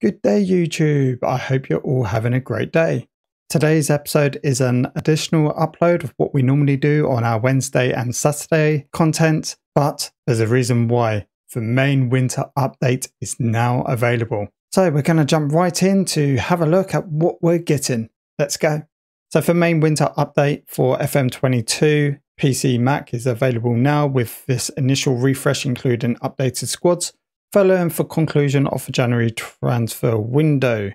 Good day, YouTube. I hope you're all having a great day. Today's episode is an additional upload of what we normally do on our Wednesday and Saturday content, but there's a reason why. The main winter update is now available. So we're going to jump right in to have a look at what we're getting. Let's go. So for main winter update for FM22, PC Mac is available now with this initial refresh including updated squads following for conclusion of the January transfer window.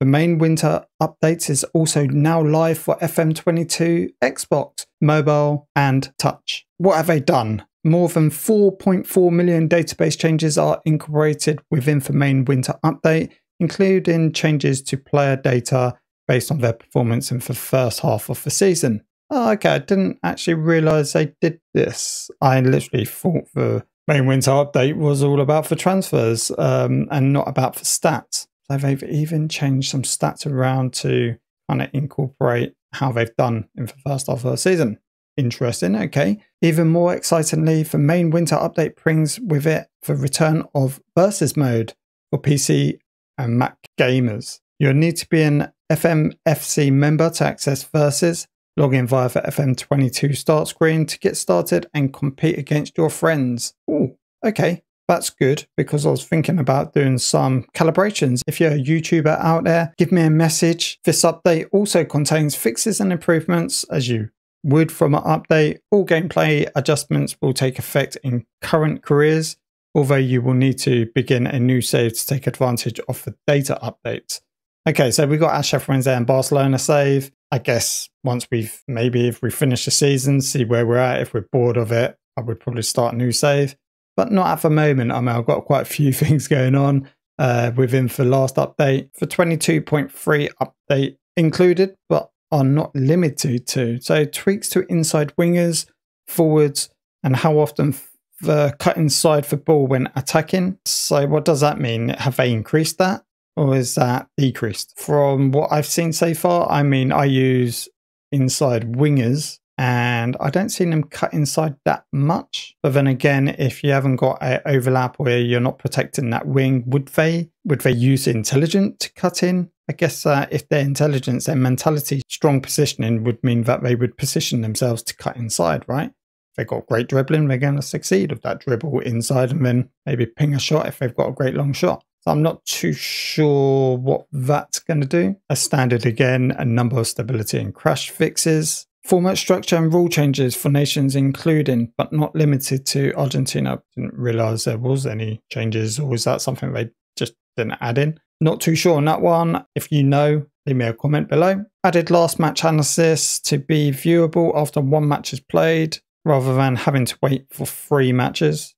The main winter updates is also now live for FM22, Xbox, mobile, and touch. What have they done? More than 4.4 million database changes are incorporated within the main winter update, including changes to player data based on their performance in the first half of the season. Oh, okay, I didn't actually realize they did this. I literally thought the main winter update was all about for transfers um, and not about for stats. So they've even changed some stats around to kind of incorporate how they've done in the first half of the season. Interesting. Okay. Even more excitingly, the main winter update brings with it the return of versus mode for PC and Mac gamers. You'll need to be an FMFC member to access versus. Log in via the FM22 start screen to get started and compete against your friends. Oh, okay. That's good because I was thinking about doing some calibrations. If you're a YouTuber out there, give me a message. This update also contains fixes and improvements as you would from an update. All gameplay adjustments will take effect in current careers, although you will need to begin a new save to take advantage of the data updates. Okay, so we got our Sheffield Wednesday and Barcelona save. I guess once we've maybe if we finish the season, see where we're at. If we're bored of it, I would probably start a new save, but not at the moment. I mean, I've got quite a few things going on uh, within the last update. For 22.3 update included, but are not limited to. So tweaks to inside wingers, forwards, and how often the cut inside for ball when attacking. So what does that mean? Have they increased that? Or is that decreased? From what I've seen so far, I mean, I use inside wingers and I don't see them cut inside that much. But then again, if you haven't got an overlap where you're not protecting that wing, would they would they use intelligent to cut in? I guess uh, if their intelligence, their mentality, strong positioning would mean that they would position themselves to cut inside, right? If they've got great dribbling, they're going to succeed with that dribble inside and then maybe ping a shot if they've got a great long shot. So I'm not too sure what that's going to do. A standard again, a number of stability and crash fixes. Format structure and rule changes for nations including, but not limited to Argentina. I didn't realize there was any changes or was that something they just didn't add in? Not too sure on that one. If you know, leave me a comment below. Added last match analysis to be viewable after one match is played rather than having to wait for three matches.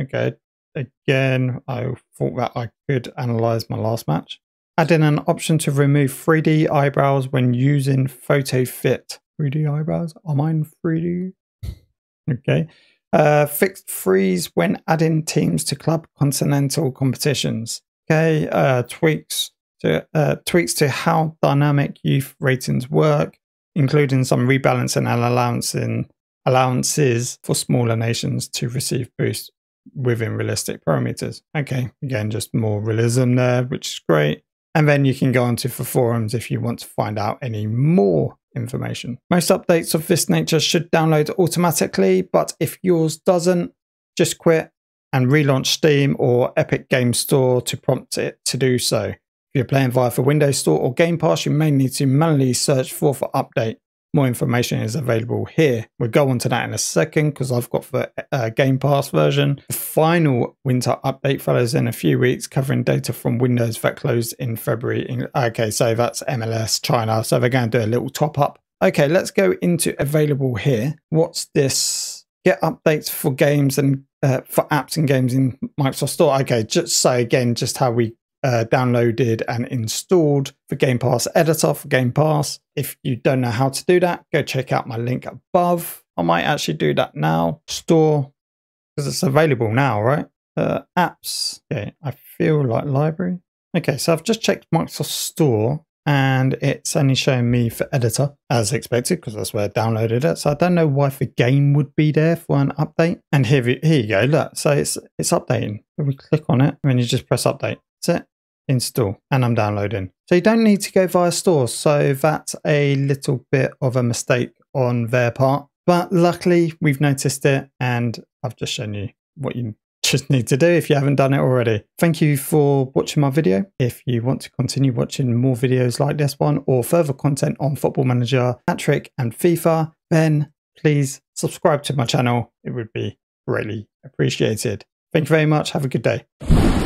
Okay, again, I thought that I could analyze my last match. Add in an option to remove 3D eyebrows when using Photo Fit. 3D eyebrows? Are mine 3D? okay. Uh, fixed freeze when adding teams to club continental competitions. Okay. Uh, tweaks to uh, tweaks to how dynamic youth ratings work, including some rebalancing and allowances for smaller nations to receive boosts within realistic parameters. Okay, again, just more realism there, which is great. And then you can go onto the forums if you want to find out any more information. Most updates of this nature should download automatically, but if yours doesn't, just quit and relaunch Steam or Epic Game Store to prompt it to do so. If you're playing via the Windows Store or Game Pass, you may need to manually search for for update. More information is available here. We'll go on to that in a second because I've got the uh, Game Pass version. The final winter update follows in a few weeks, covering data from Windows that closed in February. Okay, so that's MLS China. So they're going to do a little top up. Okay, let's go into available here. What's this? Get updates for games and uh, for apps and games in Microsoft Store. Okay, just so again, just how we uh, downloaded and installed the Game Pass editor for Game Pass. If you don't know how to do that, go check out my link above. I might actually do that now. Store, because it's available now, right? Uh, apps. Okay, I feel like library. Okay, so I've just checked Microsoft Store and it's only showing me for editor as expected because that's where I downloaded it. So I don't know why the game would be there for an update. And here, here you go. Look, so it's it's updating. If we click on it and then you just press update. That's it. install and I'm downloading. So you don't need to go via stores. So that's a little bit of a mistake on their part. But luckily we've noticed it and I've just shown you what you just need to do if you haven't done it already. Thank you for watching my video. If you want to continue watching more videos like this one or further content on Football Manager, Hattrick and FIFA, then please subscribe to my channel. It would be greatly appreciated. Thank you very much. Have a good day.